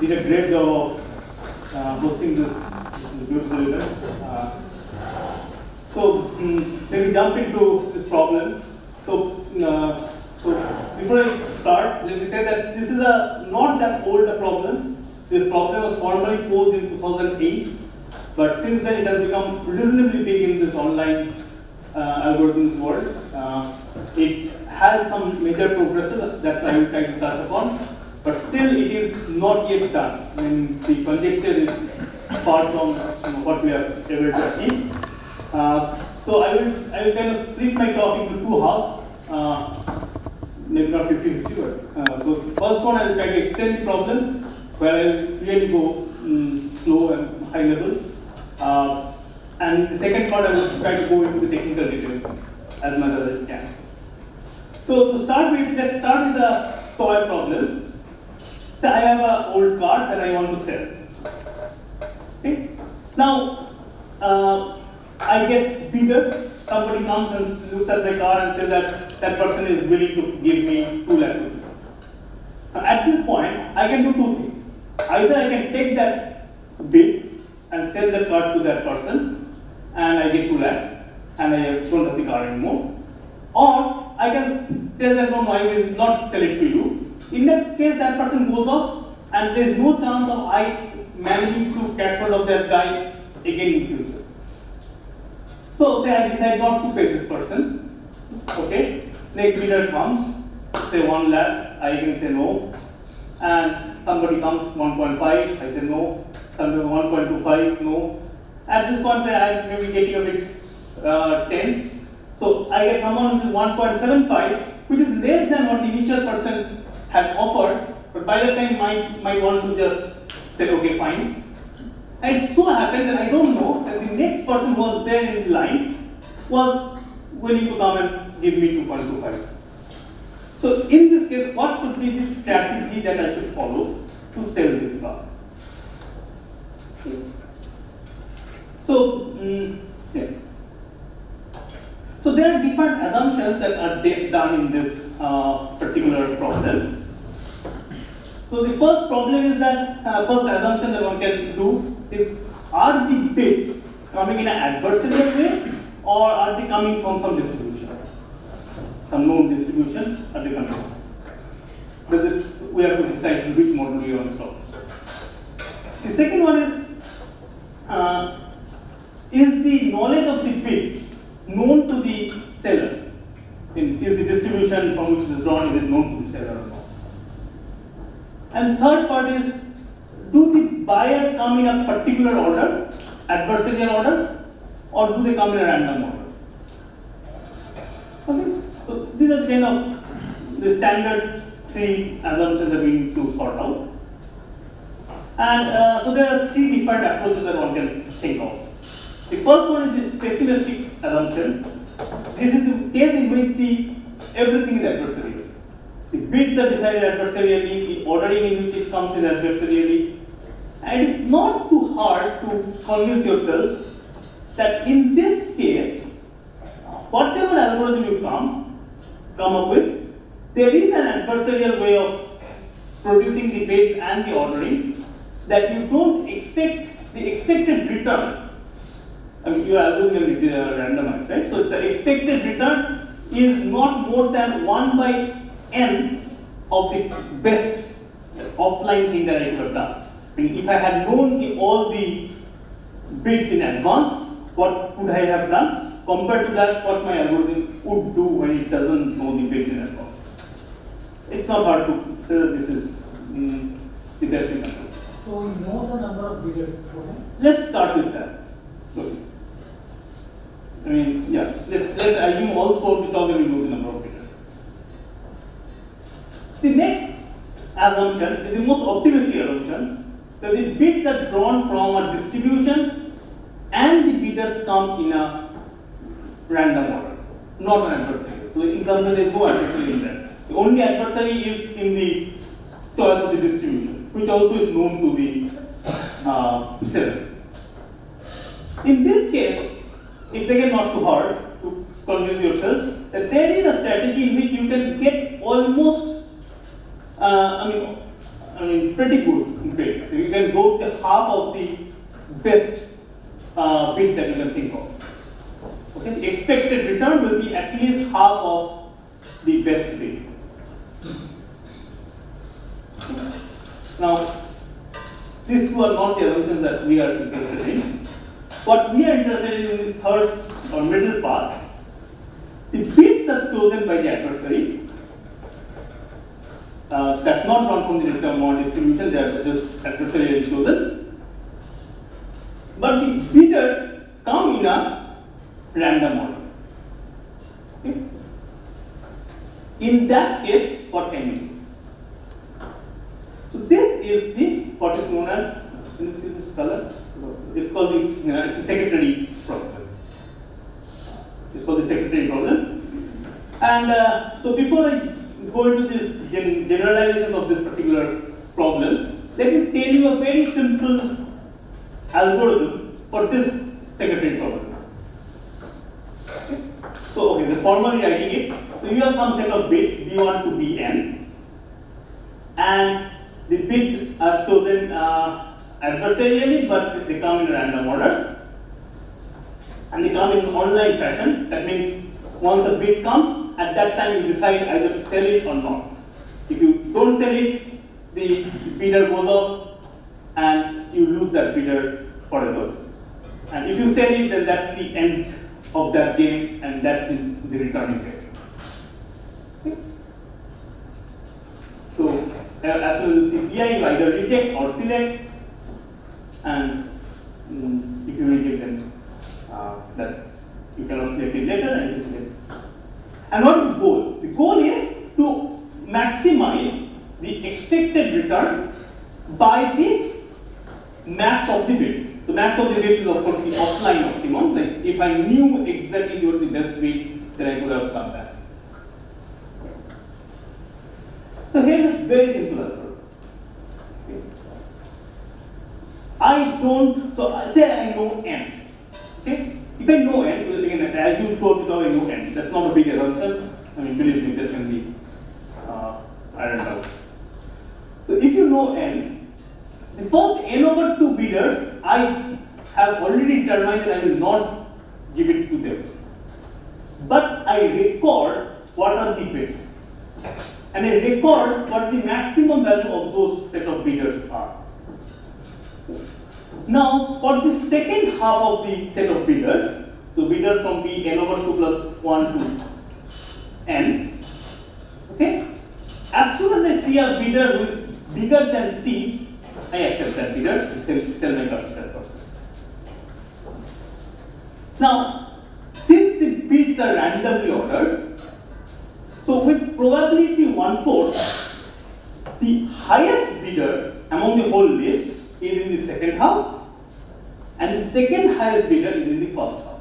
did a great job of uh, hosting this, this beautiful event. Uh, so mm, let me jump into this problem. So, uh, so before I start, let me say that this is a not that old a problem. This problem was formally posed in 2008, but since then it has become reasonably big in this online uh, algorithms world. Uh, it has some major progresses that I will try to touch upon, but still it is not yet done. I mean, the conjecture is far from what we are able to achieve. Uh, so I will, I will kind of split my talk into two halves, uh, maybe not 50 50, but uh, so first one I will try to explain the problem, where I will really go um, slow and high level. Uh, and the second part I will try to go into the technical details as much as I can. So to start with, let's start with the toy problem. So I have an old car that I want to sell. Okay? Now, uh, I get bidders. Somebody comes and looks at my car and says that that person is willing to give me 2 lakh rupees. At this point, I can do two things. Either I can take that bid and sell the car to that person, and I get 2 lakhs, and I don't have the car anymore. Or I can tell that no, no, I will not sell it to you. In that case, that person goes off, and there is no chance of I managing to catch hold of that guy again in future. So say I decide not to pay this person. Okay, next bidder comes, say one lakh, I can say no, and somebody comes 1.5, I say no, somebody 1.25, no. At this point, I may be getting a bit uh, tense. So I get someone who is 1.75, which is less than what the initial person had offered, but by the time might might want to just say okay fine. And it so happened that I don't know that the next person who was there in the line was willing to come and give me 2.25. So in this case, what should be the strategy that I should follow to sell this car? So, mm, yeah. So there are different assumptions that are done in this uh, particular problem. So the first problem is that uh, first assumption that one can do is are the bits coming in an adversarial way or are they coming from some distribution, some known distribution are they coming? But it- we have to decide which model we want to solve. The second one is uh, is the knowledge of the bits known to the seller? In, is the distribution from which it is drawn is it known to the seller or not? And third part is, do the buyers come in a particular order, adversarial order, or do they come in a random order? Okay, so these are the kind of the standard three assumptions that we need to sort out. And uh, so there are three different approaches that one can think of. The first one is the pessimistic assumption. This is the case in which the everything is adversarial. The bids are decided adversarially, the ordering in which it comes is adversarially. And it is not too hard to convince yourself that in this case, whatever algorithm you come, come up with, there is an adversarial way of producing the bids and the ordering that you don't expect the expected return. I mean, you are assuming it is uh, randomized, right? So the expected return is not more than 1 by n of the best offline thing that I could have done. I mean, if I had known the, all the bits in advance, what would I have done? Compared to that, what my algorithm would do when it doesn't know the bits in advance. It's not hard to say that this is mm, the best do. So we know the number of bidders beforehand. Let's start with that. I mean, yeah, let's, let's assume all four because we know assumption is the most optimistic assumption that the bids are drawn from a distribution and the bidders come in a random order, not an adversary. So in some sense, there is no adversary in that. The only adversary is in the choice of the distribution, which also is known to the uh. In this case, it's again not too hard to convince yourself that there is a strategy in which you can get almost, I mean, I mean, pretty good bit. You can go to half of the best uh, bit that you can think of. Okay, the expected return will be at least half of the best bid. Now, these two are not the assumptions that we are interested in. What we are interested in is the third or middle part. The bits are chosen by the adversary. Uh, that's not drawn from the Ricamont distribution, they are just adversarially chosen. But the bidders come in a random order. Okay? In that case, what can you do? So this is the what is known as you see this color? It's called the uh, it's a secretary problem. It's called the secretary problem. And uh, so before I go into this gen- generalization of this particular problem, let me tell you a very simple algorithm for this secretary problem. Okay. So okay, the formally writing it. So you have some set of bits B1 to Bn, and the bits are chosen uh, adversarially, but they come in random order. And they come in online fashion. That means once the bit comes, at that time you decide either to sell it or not. If you don't sell it, the bidder goes off and you lose that bidder forever. And if you sell it, then that's the end of that game and that's the, the rate. Okay? So uh, as soon as you see PI, you either reject or select, and mm, if you reject, then uh, that you cannot select it later and you select. And what is the goal? The goal is to maximize the expected return by the max of the bits. The max of the bits is of course the offline optimum. Like if I knew exactly what the best bit, then I could have done that. So here is very simple algorithm. Okay. I don't, so say I know n. Okay? If I know n, because again, I assume short without I know n. That's not a big assumption. I mean, believe me, that's going to be uh, ironed out. So if you know n, the first n over 2 bidders, I have already determined that I will not give it to them. But I record what are the bids. And I record what the maximum value of those set of bidders are. Now, for the second half of the set of bidders, so bidders from B n over 2 plus 1 to n, okay? As soon as I see a bidder who is bigger than C, I accept that bidder sell, my to person. Now, since the bids are randomly ordered, so with probability one fourth, the highest bidder among the whole list is in the second half, and the second highest bidder is in the first half.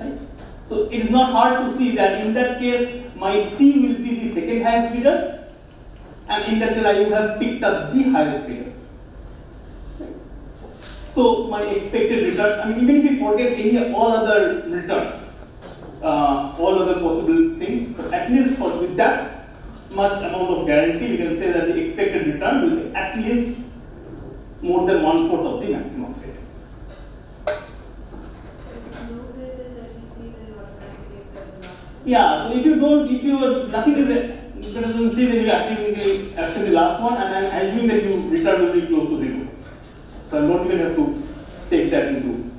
Right? So it is not hard to see that in that case, my C will be the second highest bidder, and in that case, I would have picked up the highest bidder. So my expected returns, I mean, even if we forget any all other returns, uh, all other possible things, but at least for with that much amount of guarantee, we can say that the expected return will be at least more than one fourth of the maximum rate. Yeah, so if you don't, if you nothing is there, that you accept the last one, and I'm assuming that you return will be close to zero. So I don't even have to take that into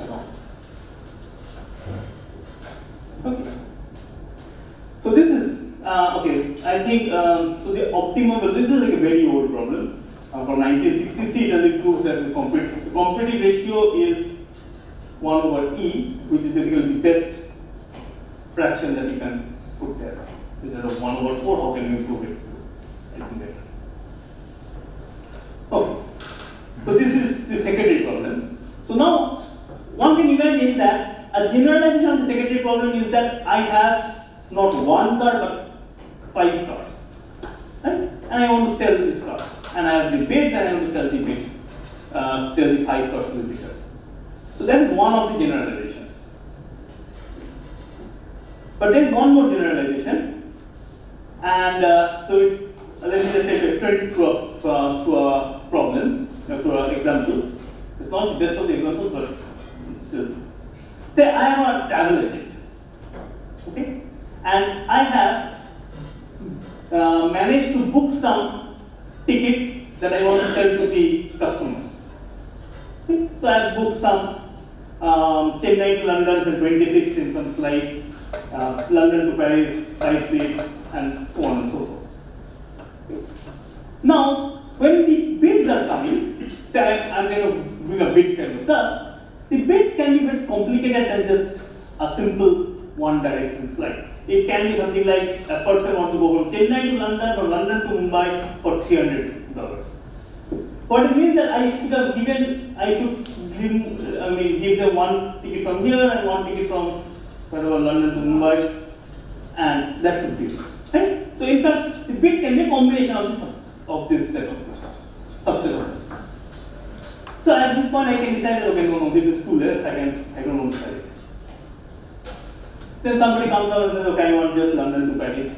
account. Okay. So this is uh, okay. I think um, so. The optimum. This is like a very old problem uh, from 1963. It doesn't prove that this competitive. Ratio is one over e, which is basically the best fraction that you can put there. Instead of one over four, how can you improve it? Okay. So this is the secretary problem. So now one can imagine that a generalization of the secretary problem is that I have not one card but five cards. Right? And I want to sell this card. And I have the bids and I want to sell the bids. Uh, sell the five cards to the bidders. So that is one of the generalizations. But there is one more generalization. And uh, so it, let me just take explain through a, uh, through a problem, uh, through an example. It's not the best of the examples, but still. Say I am a travel agent, okay, and I have uh, managed to book some tickets that I want to sell to the customers. Okay? So I booked some um, 10 nights to London and 26 in some flight, uh, London to Paris, five seats, and so on and so forth. Now, when the bids are coming, say I- I'm kind of doing a bid kind of stuff, the bids can be bit complicated than just a simple one direction flight. It can be something like a person wants to go from Chennai to London or London to Mumbai for $300. What it means that I should have given, I should give, I mean, give them one ticket from here and one ticket from whatever London to Mumbai, and that should be it, right? So in fact, the bid can be a combination of this of this set of subset. So at this point, I can decide, okay, no, no, this is too less. I can, I don't it. Then somebody comes out and says, okay, I want just London to Paris.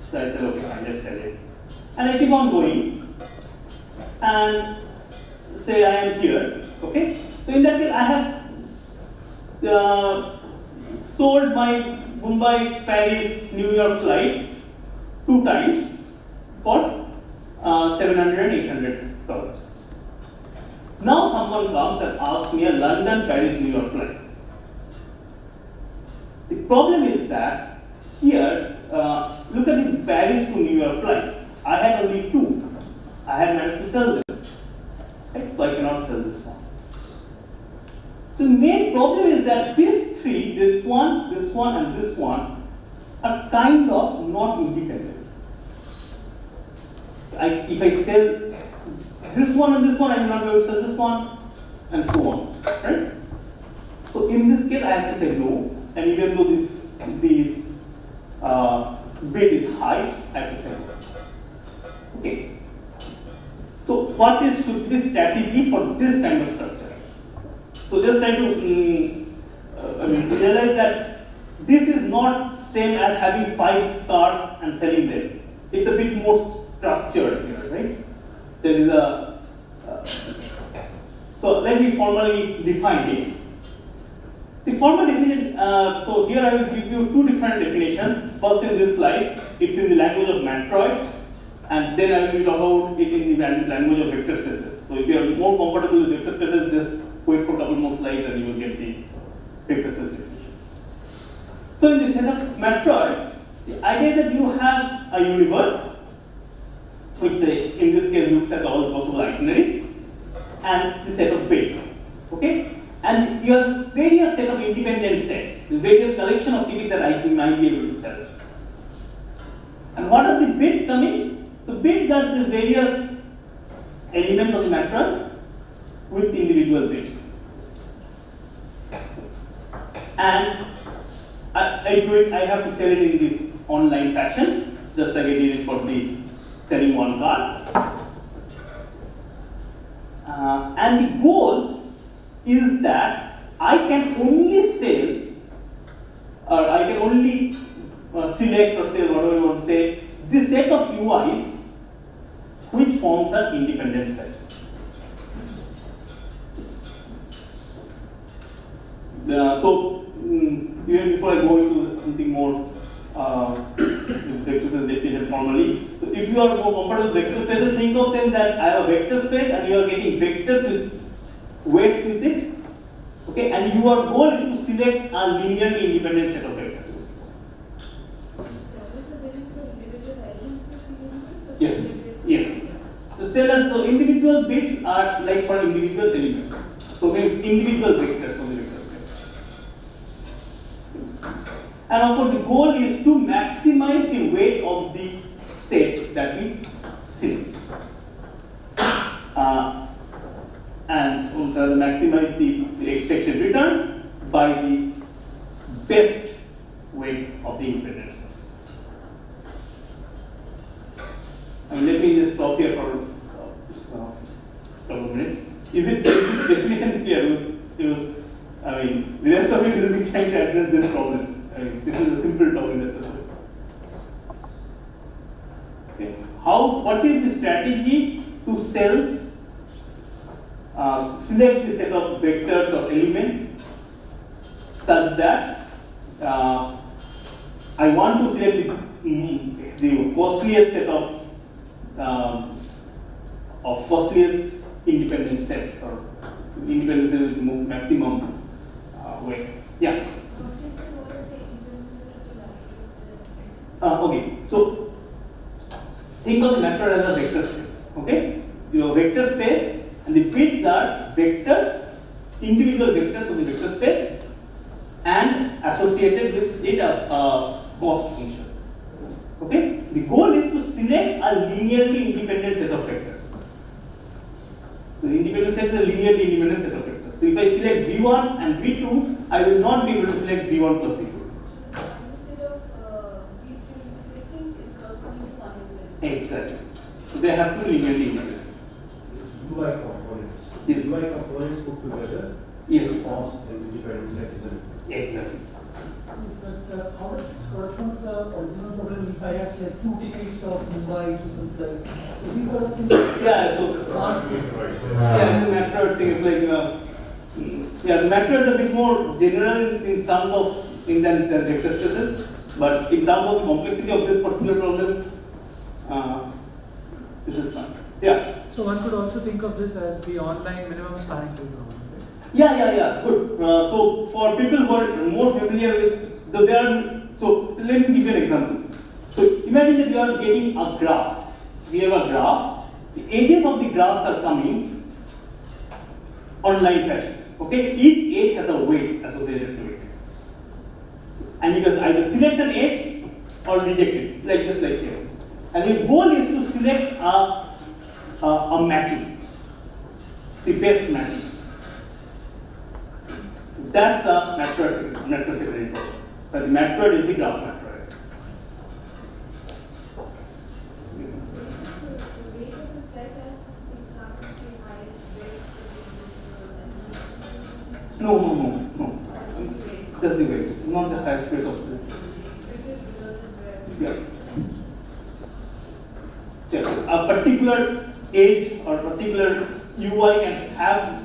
So I said, okay, fine, just sell it. And I keep on going, and say I am here, okay? So in that case, I have uh, sold my Mumbai, Paris, New York flight two times for uh, 700 and 800 dollars. Now someone comes and asks me a London, Paris, New York flight. The problem is that here, uh, look at this Paris to New York flight. I had only two. I had managed to sell them. Right? So I cannot sell this one. So the main problem is that these three, this one, this one, and this one, are kind of not independent. I, if I sell this one and this one, I will not able to sell this one, and so on. Right? So in this case, I have to say no, and even though this this uh, bid is high, I have to no. Okay. So what is should be strategy for this kind of structure? So just try to um, uh, realize that this is not same as having five cars and selling them. It's a bit more structured here, right? There is a uh, so let me formally define it. The formal definition, uh, so here I will give you two different definitions. First in this slide, it's in the language of Matroid, and then I will talk about it in the language of vector spaces. So if you are more comfortable with vector spaces, just wait for a couple more slides and you will get the vector space definition. So in the set of Matroid, the idea that you have a universe, which say, in this case looks at all possible itineraries, and the set of bits. Okay? And you have various set of independent sets, the various collection of tickets that I might be able to sell. And what are the bits coming? So bits are the various elements of the matrix with individual bits. And I, I do it, I have to sell it in this online fashion, just like I did it for the selling one card. Uh, and the goal is that I can only sell, or I can only uh, select or say whatever you want to say, this set of UIs which forms an independent set. Uh, so, mm, even before I go into something more uh, vector space definition formally, so if you are more comfortable with vector spaces, think of them that I have a vector space and you are getting vectors with weights with it. Okay, and your goal is to select a linearly independent set of vectors. Yes, yes. So say that the individual bits are like for individual elements. So have individual vectors on the vector space. And of course the goal is to maximize the weight of the set that we select. Uh, and uh, maximize the, expected return by the best weight of the source. And let me just stop here for a uh, couple of minutes. Is it is this definition clear? Was, I mean, the rest of it will be trying to address this problem. I mean, this is a simple topic that's okay. How what is the strategy to sell, uh, select the set of vectors or elements such that uh, I want to select the, the costliest set of um, of costliest independent set or independent set with maximum uh, weight. Yeah. Uh, okay, so think of the matter as a vector space. Okay, your vector space and the bits are vectors, individual vectors of the vector space, and associated with it a, a cost function. Okay, the goal is to select a linearly independent set of vectors. So the independent set is a linearly independent set of vectors. So if I select v1 and v2, I will not be able to select v1 plus v2. Instead of uh, these things selecting, it's corresponding to one element. Exactly. So they have to be linearly independent. UI components. Yes. My components put together Yes. form an independent set in the Exactly. Is that, uh, how does it correspond to the original problem if I have said two tickets of Mumbai to some place? So these sort of things. Yeah, so Can't, yeah, the macro thing is like uh, yeah, the macro is a bit more general in terms of in than, than vector spaces, but in terms of the complexity of this particular problem, uh, this is fine. Yeah, So one could also think of this as the online minimum spanning tree problem. right? yeah, yeah, yeah. Good. Uh, so for people who are more familiar with, the, there are so let me give you an example. So imagine that you are getting a graph. We have a graph. The edges of the graphs are coming online fashion. Okay, each edge has a weight associated to it, and you can either select an edge or reject it, like this, like here. And the goal is to select a Uh, a, a the best matching. That's the matroid matroid secretary problem. But the matroid is the graph individual No, no, no, no. Just the weights, not the size weight of this. Yeah. Check. A particular age or particular UI can have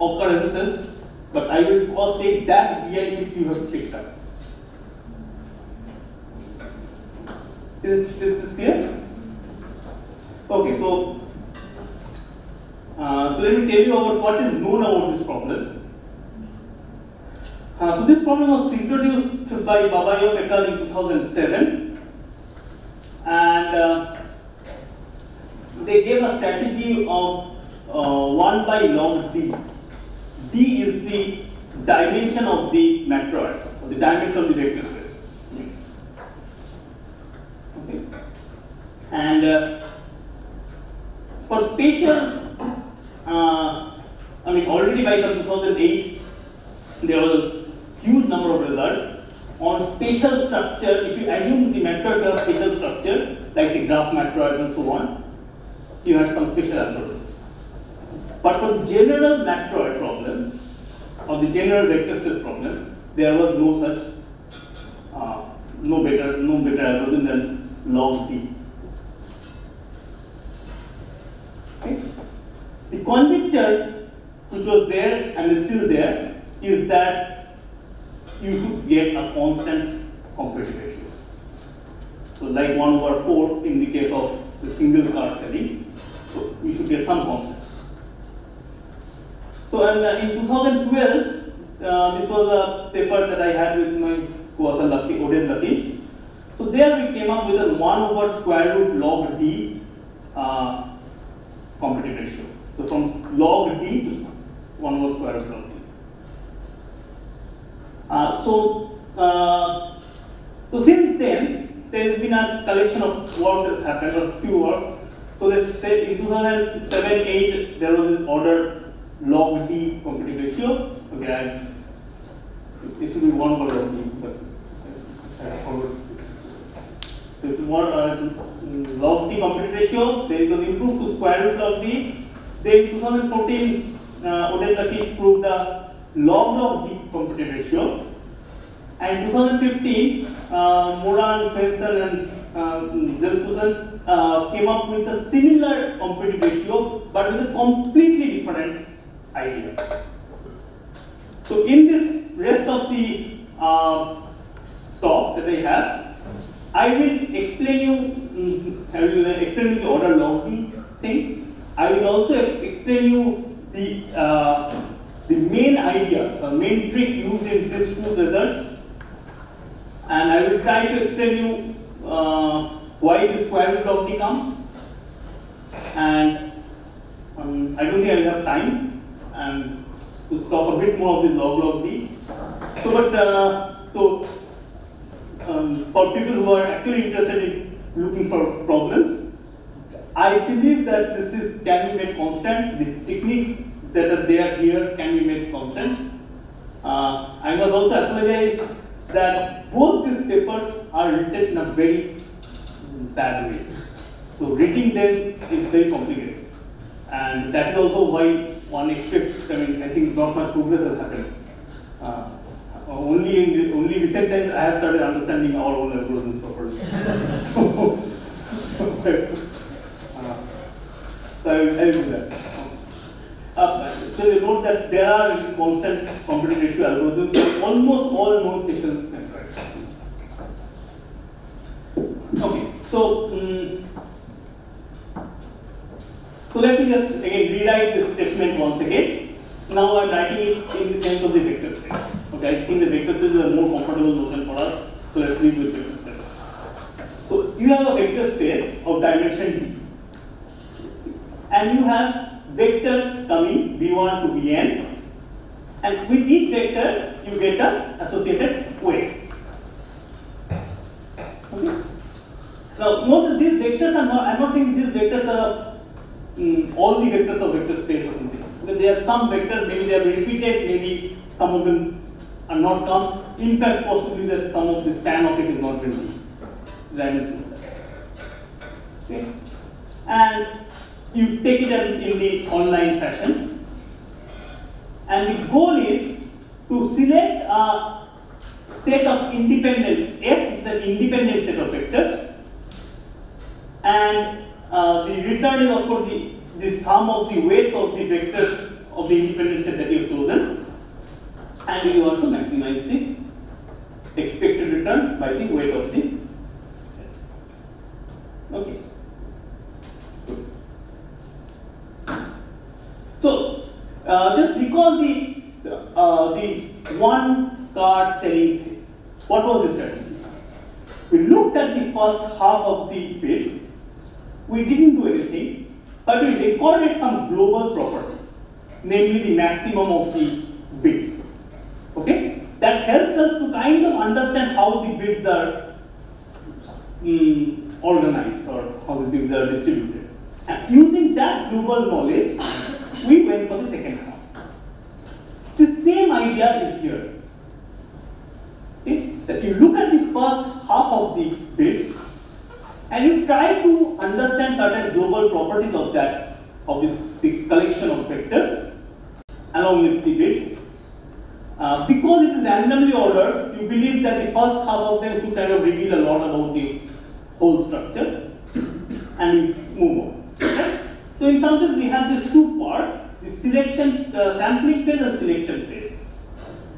occurrences, but I will first take that VI which you have picked up. Is this is clear? Okay, so uh, so let me tell you about what is known about this problem. Uh, so this problem was introduced by Babaioff et al. in 2007 and uh, they gave a strategy of uh, 1 by log d. d is the dimension of the matroid, the dimension of the vector space. Okay. And uh, for spatial, uh, I mean already by the 2008 there was a huge number of results on spatial structure. If you assume the matroid to have spatial structure, like the graph matroid and so on, you had some spatial algorithm. But for the general matroid problem, or the general vector space problem, there was no such, uh, no better, no better algorithm than log d. Okay? The conjecture which was there and is still there is that you should get a constant competitive ratio. So like 1 over 4 in the case of the single car selling, so you should get some constant. So and, uh, in 2012, uh, this was a paper that I had with my co-author lucky, Oded Lachish. So there we came up with a 1 over square root log d uh, competitive ratio. So from log d to 1 over square root log d. Uh, so, uh, so since then, there has been a collection of work that happened, or few work. So let's say in 2007, 8, there was this order log d competitive ratio. Okay, it should be 1 over log d, but I forgot. So it's one uh, log d competitive ratio, then it was improved to square root of d. Then in 2014, uh, Lachish proved the log log d competitive ratio. And 2015, uh, Moran, Svensson, and um, uh, came up with a similar competitive ratio, but with a completely different idea. So in this rest of the uh, talk that I have, I will explain you, mm, I will explain you the order logging thing. I will also explain you the uh, the main idea, the main trick used in these two results, and I will try to explain you uh, why the square root of t comes. And um, I don't think I will have time and to talk a bit more of the log log d. So, but uh, so um, for people who are actually interested in looking for problems, I believe that this is can be made constant. The techniques that are there here can be made constant. Uh, I must also apologize that both these papers are written in a very bad way. So reading them is very complicated. And that is also why one expects, I mean, I think not much progress has happened. Uh, only in only recent times I have started understanding our own algorithms properly. so, uh, so I will, do that. Uh, so you note that there are constant computation ratio algorithms almost all known stations networks. Okay, so um, so let me just again rewrite this statement once again. Now I'm writing it in the sense of the vector space. Okay, I think the vector space is a more comfortable notion for us. So let's leave with vector space. So you have a vector space of dimension d, and you have vectors coming v1 to vn, and with each vector you get a associated weight. Now notice these vectors are not. I'm not saying these vectors are of mm, all the vectors of vector space or something. Because there are some vectors, maybe they are repeated, maybe some of them are not come. In fact, possibly that some of the span of it is not really random. Okay. And you take it in the online fashion. And the goal is to select a set of independent, X is an independent set of vectors. And uh, the return is of course the, the sum of the weights of the vectors of the independent set that you have chosen. And you want to maximize the expected return by the weight of the Okay. So, uh, just recall the uh, the one card selling thing. What was the strategy? We looked at the first half of the bits. We didn't do anything, but we recorded some global property, namely the maximum of the bits. Okay, that helps us to kind of understand how the bits are mm, organized or how the bits are distributed. And using that global knowledge, we went for the second half. The same idea is here. Okay? That you look at the first half of the bits and you try to understand certain global properties of that, of this collection of vectors along with the bits. Uh, because it is randomly ordered, you believe that the first half of them should kind of reveal a lot about the whole structure and move on. So in some sense we have these two parts, the selection, uh, sampling phase and selection phase.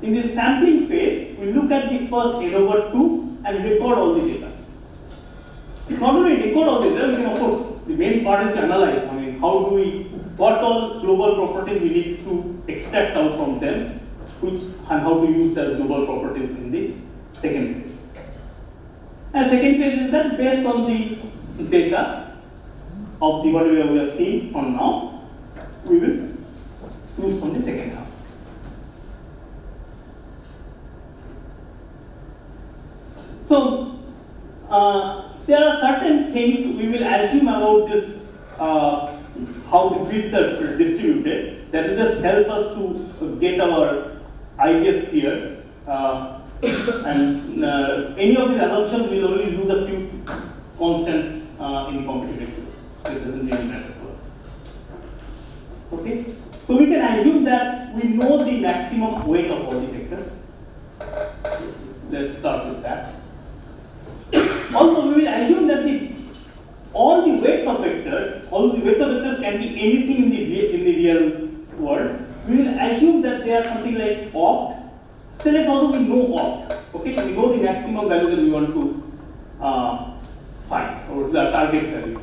In the sampling phase, we look at the first n over 2 and record all the data. Not only record all the data, we can of course, the main part is to analyze. I mean, how do we, what all global properties we need to extract out from them, which and how to use the global properties in the second phase. And second phase is that based on the data of the whatever we have seen from now, we will choose from the second half. So, uh, there are certain things we will assume about this, uh, how the bits are distributed, that will just help us to get our ideas clear. Uh, and uh, any of these assumptions will only use a few constants uh, in computational. It doesn't really matter for us. Okay? So we can assume that we know the maximum weight of all the vectors. Let's start with that. Also, we will assume that vector vectors can be anything in the rea- in the real world. We will assume that they are something like opt. So let's also we know opt. Okay, so we know the maximum value that we want to uh, find or the target value.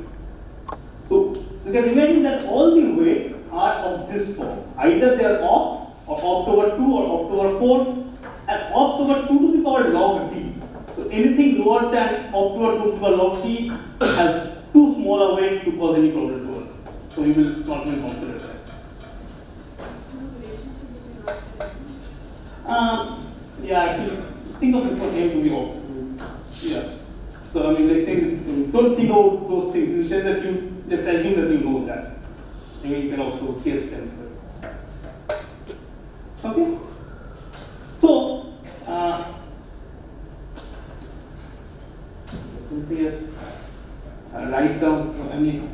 So you can imagine that all the weights are of this form. Either they are opt or opt over 2 or opt over 4 and opt over 2 to the power log d. So anything lower than opt over 2 to the power log d has too small a weight to cause any problem to us. So we will not even consider that. No relationship between opt and in. Um, yeah, actually, think of this one M to be opt. Yeah. So I mean, like saying, don't think about those things. Instead, that you let's assume that you know that. Maybe you can also guess them. Okay. So, uh, Uh, write down. I mean.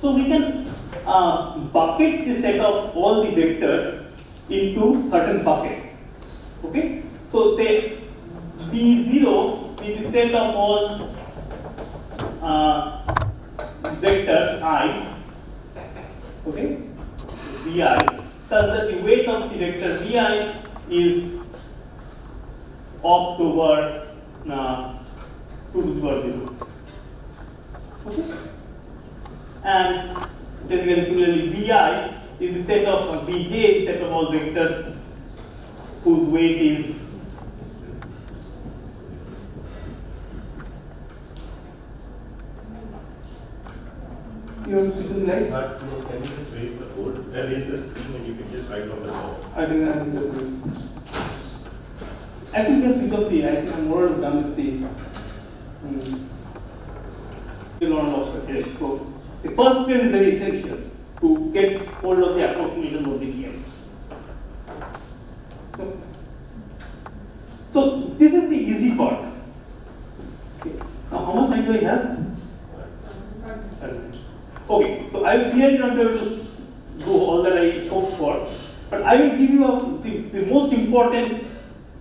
So we can uh, bucket the set of all the vectors into certain buckets. Okay? So say B0 is the set of all uh, vectors i, okay, Vi, such that the weight of the vector Vi is opt over uh, 2 to the power 0. Okay? and then similarly Vi is the set of uh, Bj is set of all vectors whose weight is you want to see It's the hard to know, can you just raise the board, uh, raise the screen and you can just write on the top? I think I think that's. I think can switch off the I think I'm more done with the um, of the case. So the first phase is very essential to get hold of the approximation of the DM. So, so this is the easy part. Okay. Now how much time do I have? Okay, so I will clearly not be able to do all that I hoped for, but I will give you a, the, the most important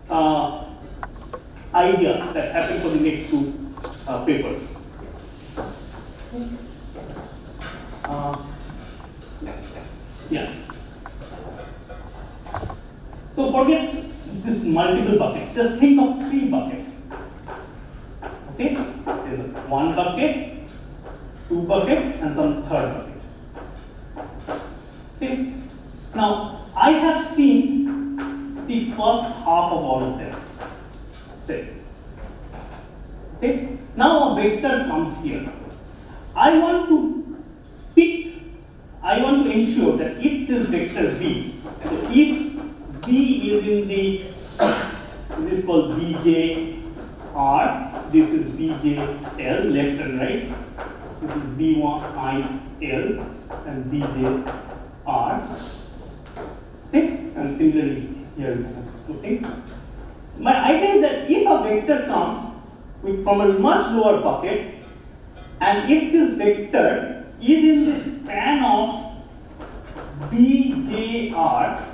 uh, idea that happens for the next two uh, papers. Uh, yeah. So forget this multiple buckets. Just think of three buckets. Okay? There's one bucket, two buckets, and some third bucket. Okay? Now, I have seen the first half of all of them. Say. Okay? Now a vector comes here. I want to pick, I want to ensure that if this vector b, so if b is in the, this is called bj r, this is bj l, left and right, this is b1 i l and bj r. Okay, and similarly here we have two things. My idea is that if a vector comes with, from a much lower bucket, and if this vector is in the span of bjr,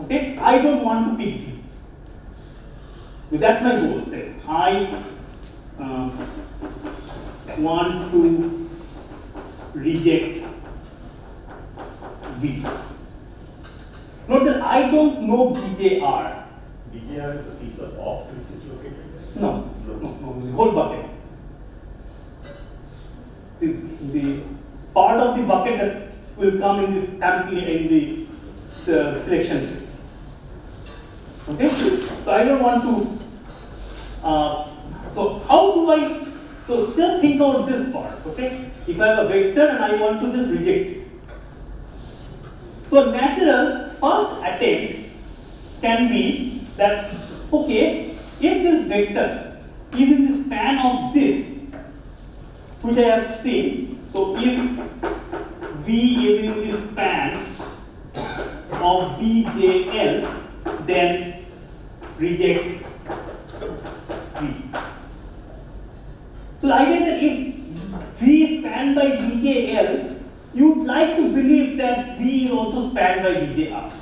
okay, I don't want to pick v. So that's my goal. Say I uh, want to reject v. Note that I don't know bjr. BJR is a piece of opt which is located there? No, no, no, the whole bucket. The, the part of the bucket that will come in the sample in the uh, selection phase. Okay, so I don't want to. Uh, so how do I? So just think about this part. Okay, if I have a vector and I want to just reject it. So natural first attempt can be that okay, if this vector is in the span of this, which I have seen, so if V is in the span of VJL, then reject V. So idea is that if V is spanned by BJL, you would like to believe that V is also spanned by VJR.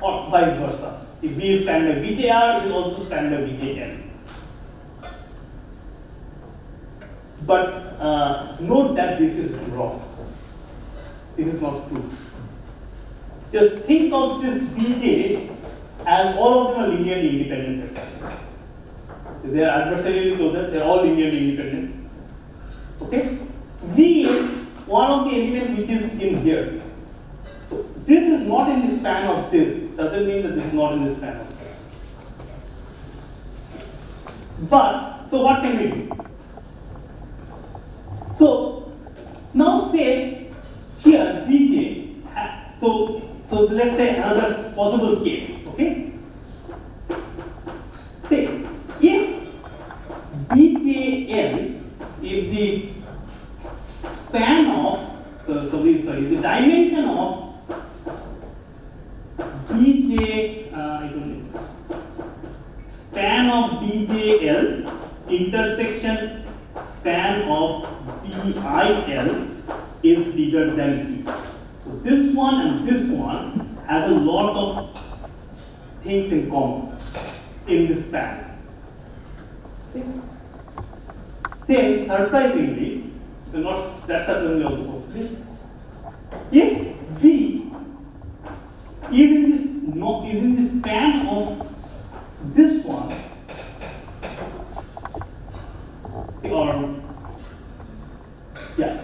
Or vice versa. If V is spanned by VJR, it is also spanned by VJL. But uh, note that this is wrong. This is not true. Just think of this Vj as all of them are linearly independent vectors. They are adversarially chosen, they are all linearly independent. Okay? V one of the elements which is in here. So this is not in the span of this. Doesn't mean that this is not in the span of this. But, so what can we do? So, now say here Bj, so, so let's say another possible case, okay? Say, if Bjn, if the span of, so, sorry, sorry, the dimension of Bj, uh, I don't know, span of BJL intersection span of BIL is bigger than B. So this one and this one has a lot of things in common in this span. Then surprisingly, so not that surprisingly also possibly, if V is in this no is in the span of this one or yeah.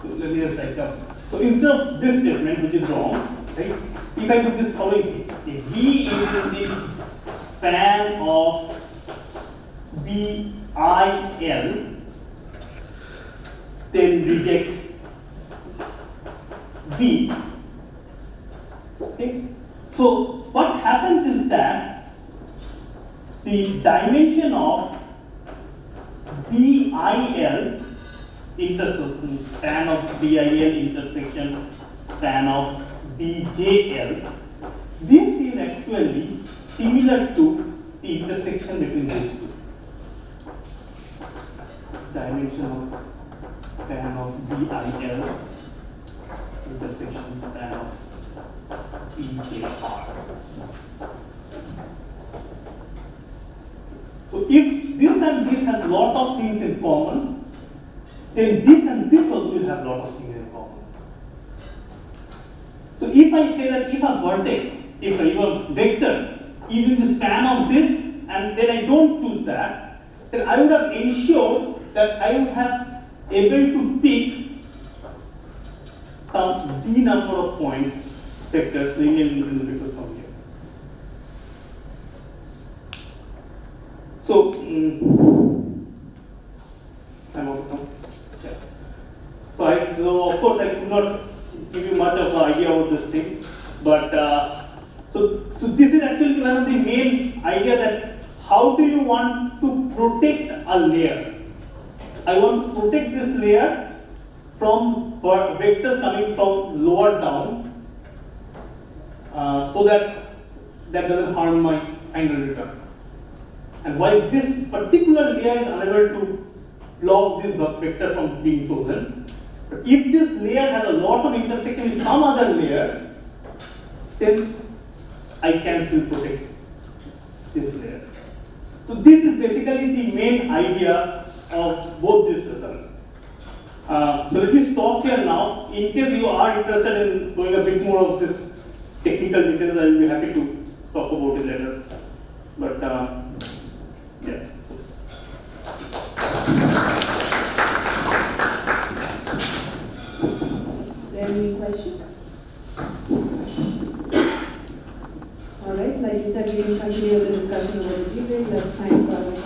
So let me just write down so instead of this statement which is wrong right if I do this following thing if V is in the span of BIL then reject V Okay. So what happens is that the dimension of BIL intersection span of BIL intersection span of BJL this is actually similar to the intersection between these two dimension of span of BIL intersection span of PJR. So if this and this have lot of things in common, then this and this also will have lot of things in common. So if I say that if a vertex, if a vector is in the span of this and then I don't choose that, then I would have ensured that I would have able to pick some d number of points vectors, linear independent vectors from here. So, mm, I'm out of time. Yeah. So, I, so of course I could not give you much of an idea about this thing, but uh, so so this is actually one of the main idea that how do you want to protect a layer? I want to protect this layer from vectors coming from lower down uh, so that that doesn't harm my final return. And while this particular layer is unable to block this vector from being chosen, but if this layer has a lot of intersection with some other layer, then I can still protect this layer. So this is basically the main idea of both this result. Uh, so let me stop here now. In case you are interested in knowing a bit more of this technical details, I will be happy to talk about it later. But uh, yeah. Any questions? All right, like you said, we can continue the discussion over the evening, that's fine.